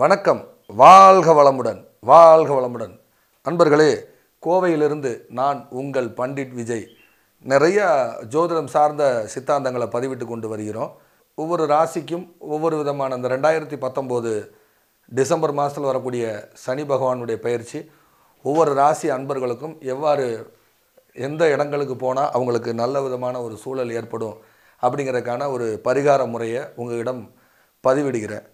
வணக்கம். வாழ்க வளமுடன் வாழ்க வளமுடன். நண்பர்களே கோவையிலிருந்து நான் உங்கள் பண்டிட் விஜய். நிறைய ஜோதிடம் சார்ந்த சித்தாந்தங்களை பதிவிட்டு கொண்டு வருகிறோம். ஒவ்வொரு ராசிக்கும் ஒவ்வொரு விதமான அந்த ரெண்டாயிரத்தி பத்தொம்போது டிசம்பர் மாதத்தில் வரக்கூடிய சனி பகவானுடைய பயிற்சி. ஒவ்வொரு ராசி அன்பர்களுக்கும் எவ்வாறு எந்த இடங்களுக்கு போனால் அவங்களுக்கு நல்ல விதமான ஒரு சூழல் ஏற்படும் அப்படிங்கிறதுக்கான ஒரு பரிகார முறையை உங்களிடம் பதிவிடுகிறேன்.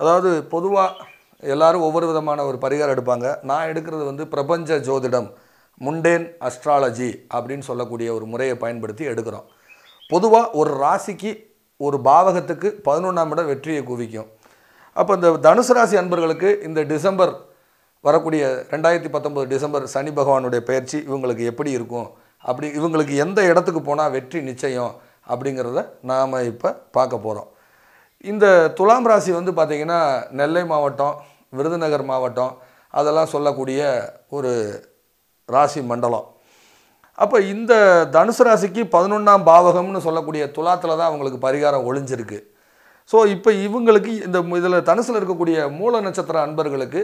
அதாவது பொதுவாக எல்லாரும் ஒவ்வொரு விதமான ஒரு பரிகாரம் எடுப்பாங்க. நான் எடுக்கிறது வந்து பிரபஞ்ச ஜோதிடம் முண்டேன் அஸ்ட்ராலஜி அப்படின்னு சொல்லக்கூடிய ஒரு முறையை பயன்படுத்தி எடுக்கிறோம். பொதுவாக ஒரு ராசிக்கு ஒரு பாவகத்துக்கு பதினொன்றாம் இடம் வெற்றியை குவிக்கும். அப்போ இந்த தனுசு ராசி அன்பர்களுக்கு இந்த டிசம்பர் வரக்கூடிய ரெண்டாயிரத்தி பத்தொம்பது டிசம்பர் சனி பகவானுடைய பயிற்சி இவங்களுக்கு எப்படி இருக்கும்? அப்படி இவங்களுக்கு எந்த இடத்துக்கு போனால் வெற்றி நிச்சயம் அப்படிங்கிறத நாம் இப்போ பார்க்க போகிறோம் இந்த துலாம் ராசி வந்து பார்த்திங்கன்னா நெல்லை மாவட்டம் விருதுநகர் மாவட்டம் அதெல்லாம் சொல்லக்கூடிய ஒரு ராசி மண்டலம். அப்போ இந்த தனுசு ராசிக்கு பதினொன்றாம் பாவகம்னு சொல்லக்கூடிய துலாத்தில் தான் அவங்களுக்கு பரிகாரம் ஒளிஞ்சிருக்கு. ஸோ இப்போ இவங்களுக்கு இந்த இதில் தனுசில் இருக்கக்கூடிய மூல நட்சத்திர அன்பர்களுக்கு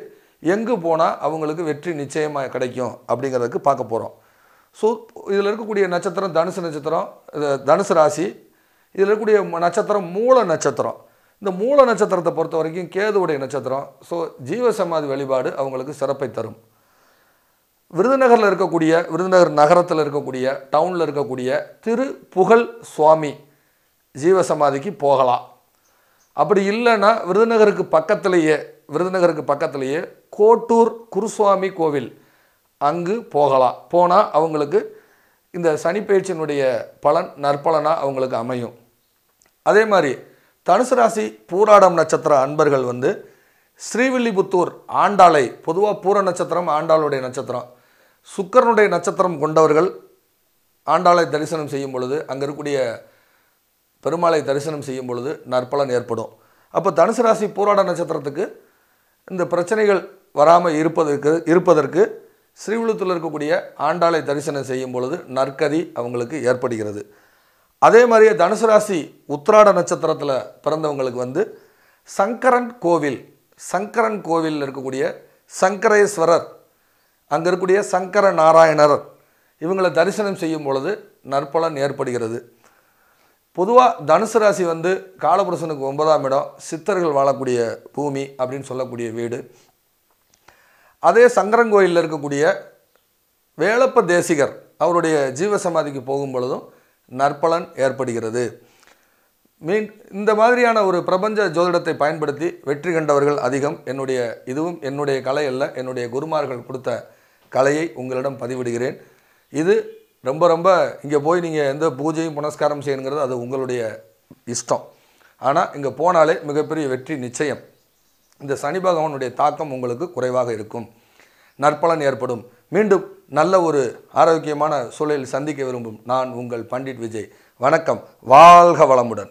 எங்கே போனால் அவங்களுக்கு வெற்றி நிச்சயமாக கிடைக்கும் அப்படிங்கிறதுக்கு பார்க்க போகிறோம் ஸோ இதில் இருக்கக்கூடிய நட்சத்திரம் தனுசு நட்சத்திரம் தனுசு ராசி இதில் இருக்கக்கூடிய நட்சத்திரம் மூல நட்சத்திரம். இந்த மூல நட்சத்திரத்தை பொறுத்த வரைக்கும் கேதுவுடைய நட்சத்திரம். ஸோ ஜீவசமாதி வழிபாடு அவங்களுக்கு சிறப்பை தரும். விருதுநகரில் இருக்கக்கூடிய விருதுநகர் நகரத்தில் இருக்கக்கூடிய டவுனில் இருக்கக்கூடிய திரு புகழ் சுவாமி ஜீவசமாதிக்கு போகலாம். அப்படி இல்லைன்னா விருதுநகருக்கு பக்கத்திலேயே விருதுநகருக்கு பக்கத்திலேயே கோட்டூர் குருசுவாமி கோவில் அங்கு போகலாம். போனால் அவங்களுக்கு இந்த சனிப்பெயர்ச்சியினுடைய பலன் நற்பலனாக அவங்களுக்கு அமையும். அதே மாதிரி தனுசு ராசி பூராடம் நட்சத்திர அன்பர்கள் வந்து ஸ்ரீவில்லிபுத்தூர் ஆண்டாளை பொதுவாக பூர நட்சத்திரம் ஆண்டாளுடைய நட்சத்திரம். சுக்கரனுடைய நட்சத்திரம் கொண்டவர்கள் ஆண்டாளை தரிசனம் செய்யும் பொழுது அங்கே இருக்கக்கூடிய பெருமாளை தரிசனம் செய்யும் பொழுது நற்பலன் ஏற்படும். அப்போ தனுசு ராசி பூராட நட்சத்திரத்துக்கு இந்த பிரச்சனைகள் வராமல் இருப்பதற்கு இருப்பதற்கு ஸ்ரீவிழுத்தில் இருக்கக்கூடிய ஆண்டாளை தரிசனம் செய்யும் பொழுது நற்கதி அவங்களுக்கு ஏற்படுகிறது. அதே மாதிரியே தனுசு ராசி உத்திராட நட்சத்திரத்தில் பிறந்தவங்களுக்கு வந்து சங்கரன் கோவில் சங்கரன் கோவிலில் இருக்கக்கூடிய சங்கரேஸ்வரர் அங்கே இருக்கக்கூடிய சங்கர நாராயணர் இவங்களை தரிசனம் செய்யும் பொழுது நற்பலன் ஏற்படுகிறது. பொதுவாக தனுசு ராசி வந்து காலபுருஷனுக்கு ஒன்பதாம் இடம் சித்தர்கள் வாழக்கூடிய பூமி அப்படின்னு சொல்லக்கூடிய வீடு. அதே சங்கரன் கோயிலில் இருக்கக்கூடிய வேலப்ப தேசிகர் அவருடைய ஜீவசமாதிக்கு போகும் பொழுதும் நற்பலன் ஏற்படுகிறது. மீன் இந்த மாதிரியான ஒரு பிரபஞ்ச ஜோதிடத்தை பயன்படுத்தி வெற்றி கண்டவர்கள் அதிகம். என்னுடைய இதுவும் என்னுடைய கலை அல்ல என்னுடைய குருமார்கள் கொடுத்த கலையை உங்களிடம் பதிவிடுகிறேன். இது ரொம்ப ரொம்ப இங்கே போய் நீங்கள் எந்த பூஜையும் புனஸ்காரம் செய்யணுங்கிறது அது உங்களுடைய இஷ்டம். ஆனால் இங்கே போனாலே மிகப்பெரிய வெற்றி நிச்சயம். இந்த சனி பகவானுடைய தாக்கம் உங்களுக்கு குறைவாக இருக்கும். நற்பலன் ஏற்படும். மீண்டும் நல்ல ஒரு ஆரோக்கியமான சூழலில் சந்திக்க விரும்பும் நான் உங்கள் பண்டிட் விஜய். வணக்கம். வாழ்க வளமுடன்.